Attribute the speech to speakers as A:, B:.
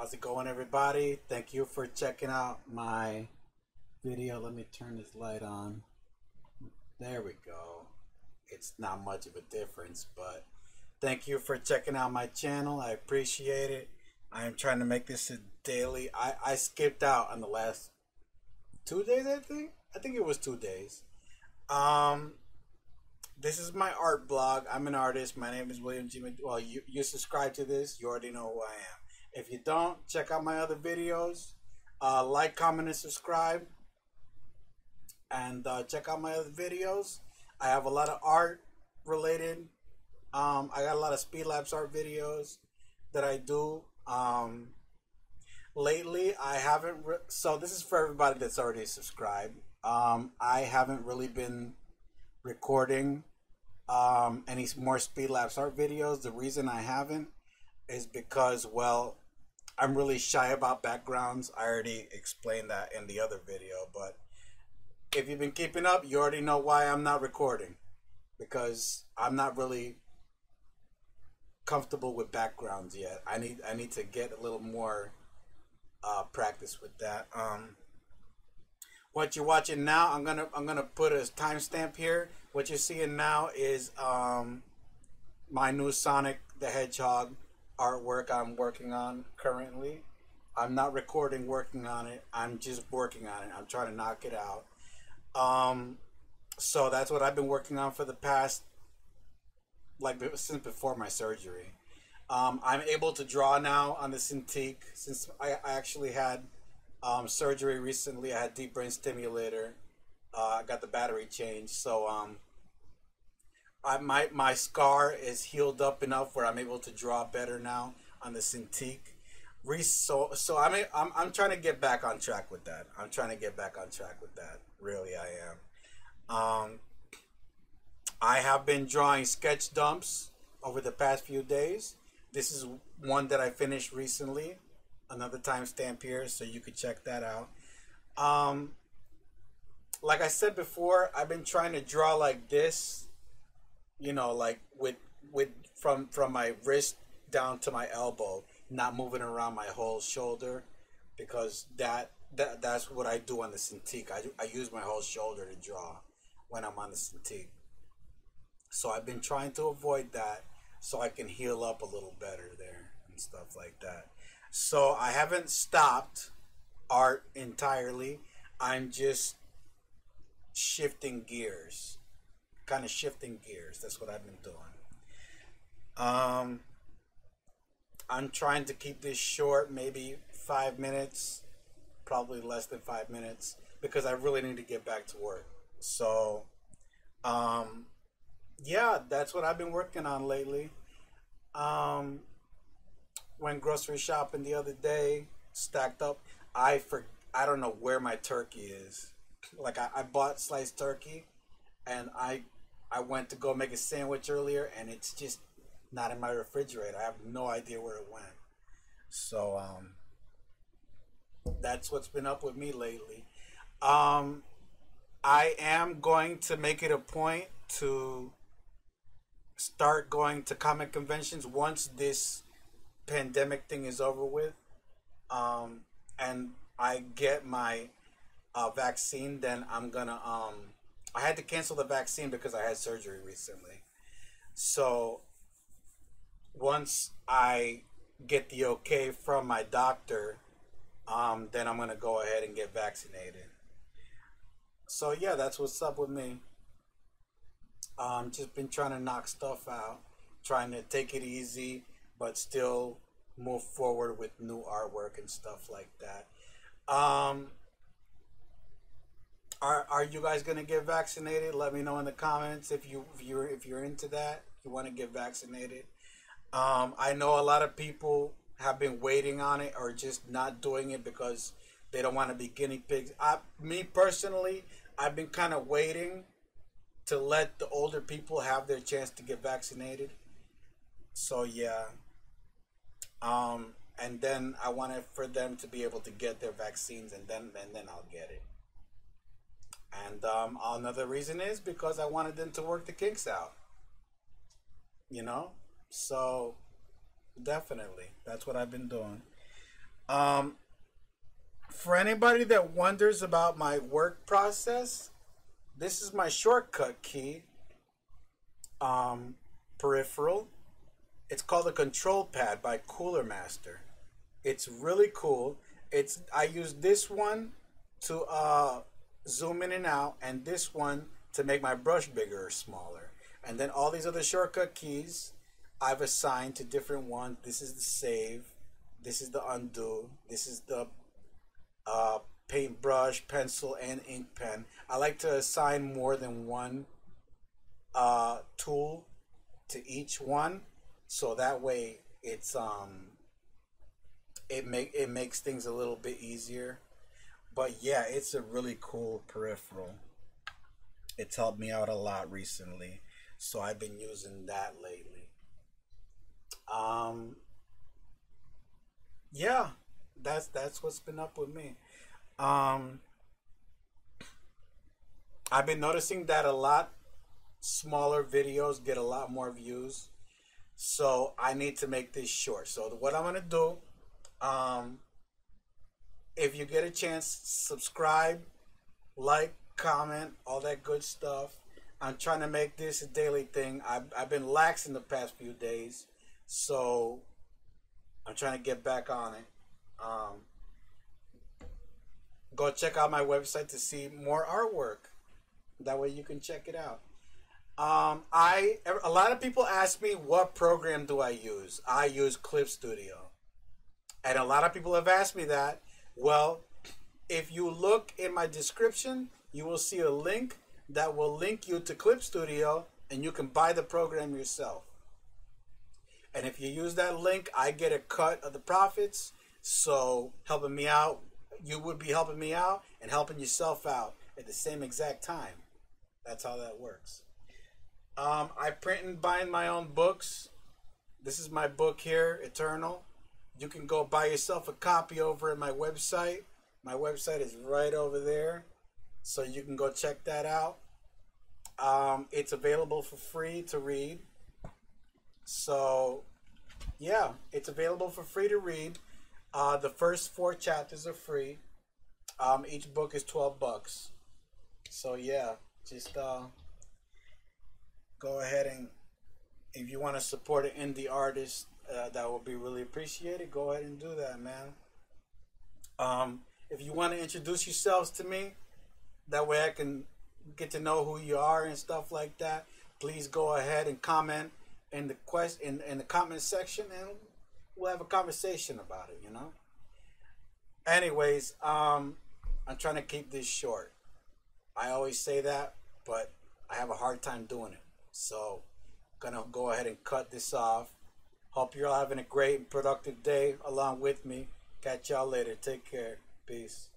A: How's it going, everybody? Thank you for checking out my video. Let me turn this light on. There we go. It's not much of a difference, but thank you for checking out my channel. I appreciate it. I am trying to make this a daily. I, I skipped out on the last two days, I think. I think it was two days. Um, this is my art blog. I'm an artist. My name is William G. Well, you, you subscribe to this, you already know who I am. If you don't, check out my other videos. Uh, like, comment, and subscribe. And uh, check out my other videos. I have a lot of art related. Um, I got a lot of Speed Labs art videos that I do. Um, lately, I haven't. So this is for everybody that's already subscribed. Um, I haven't really been recording um, any more Speed Labs art videos. The reason I haven't is because, well, I'm really shy about backgrounds. I already explained that in the other video, but if you've been keeping up, you already know why I'm not recording because I'm not really comfortable with backgrounds yet. I need I need to get a little more uh, practice with that. Um, what you're watching now, I'm gonna I'm gonna put a timestamp here. What you're seeing now is um, my new Sonic the Hedgehog artwork I'm working on currently. I'm not recording working on it. I'm just working on it. I'm trying to knock it out. Um, so that's what I've been working on for the past like since before my surgery. Um, I'm able to draw now on the Cintiq since I, I actually had um, surgery recently. I had deep brain stimulator. Uh, I got the battery changed, so um, I my my scar is healed up enough where I'm able to draw better now on the Cintiq. So so I'm, I'm I'm trying to get back on track with that. I'm trying to get back on track with that. Really, I am. Um, I have been drawing sketch dumps over the past few days. This is one that I finished recently. Another timestamp here, so you could check that out. Um, like I said before, I've been trying to draw like this, you know, like with with from from my wrist down to my elbow, not moving around my whole shoulder, because that that that's what I do on the Cintiq. I I use my whole shoulder to draw when I'm on the Cintiq. So I've been trying to avoid that so I can heal up a little better there and stuff like that. So I haven't stopped art entirely. I'm just shifting gears. Kind of shifting gears. That's what I've been doing. Um I'm trying to keep this short, maybe 5 minutes, probably less than 5 minutes because I really need to get back to work. So um yeah, that's what I've been working on lately. Um, went grocery shopping the other day, stacked up. I for I don't know where my turkey is. Like I, I bought sliced turkey, and I I went to go make a sandwich earlier, and it's just not in my refrigerator. I have no idea where it went. So um, that's what's been up with me lately. Um, I am going to make it a point to start going to comic conventions once this pandemic thing is over with um, and i get my uh, vaccine then i'm gonna um, i had to cancel the vaccine because i had surgery recently. So once i get the okay from my doctor um, then i'm gonna go ahead and get vaccinated. So yeah that's what's up with me. Um, just been trying to knock stuff out, trying to take it easy, but still move forward with new artwork and stuff like that. Um, are are you guys gonna get vaccinated? Let me know in the comments if you if you're if you're into that. You want to get vaccinated. Um, I know a lot of people have been waiting on it or just not doing it because they don't want to be guinea pigs. I, me personally, I've been kind of waiting to let the older people have their chance to get vaccinated. So yeah. Um, and then I wanted for them to be able to get their vaccines, and then and then I'll get it. And um, another reason is because I wanted them to work the kinks out. You know, so definitely that's what I've been doing. Um, for anybody that wonders about my work process, this is my shortcut key. Um, peripheral. It's called the Control Pad by Cooler Master. It's really cool. It's I use this one to uh, zoom in and out, and this one to make my brush bigger or smaller. And then all these other shortcut keys I've assigned to different ones. This is the save. This is the undo. This is the uh, paintbrush, pencil, and ink pen. I like to assign more than one uh, tool to each one, so that way it's um it make it makes things a little bit easier. But yeah, it's a really cool peripheral. It's helped me out a lot recently, so I've been using that lately. Um, yeah, that's that's what's been up with me. Um, I've been noticing that a lot smaller videos get a lot more views. So I need to make this short. So what I'm gonna do, um, if you get a chance, subscribe, like, comment, all that good stuff. I'm trying to make this a daily thing. I've, I've been lax in the past few days, so I'm trying to get back on it. Um, go check out my website to see more artwork. That way you can check it out. Um, I a lot of people ask me what program do I use. I use Clip Studio, and a lot of people have asked me that. Well, if you look in my description, you will see a link that will link you to Clip Studio, and you can buy the program yourself. And if you use that link, I get a cut of the profits. So helping me out, you would be helping me out and helping yourself out at the same exact time. That's how that works. Um, I print and bind my own books. This is my book here, Eternal. You can go buy yourself a copy over at my website. My website is right over there, so you can go check that out. Um, it's available for free to read. So, yeah, it's available for free to read. Uh, the first four chapters are free. Um, each book is twelve bucks. So yeah, just uh, go ahead and if you want to support an indie artist, uh, that would be really appreciated. Go ahead and do that, man. Um, if you want to introduce yourselves to me, that way I can get to know who you are and stuff like that. Please go ahead and comment in the quest in, in the comment section, and we'll have a conversation about it. You know. Anyways, um, I'm trying to keep this short. I always say that, but I have a hard time doing it. So, gonna go ahead and cut this off. Hope you're all having a great and productive day along with me. Catch y'all later. Take care. Peace.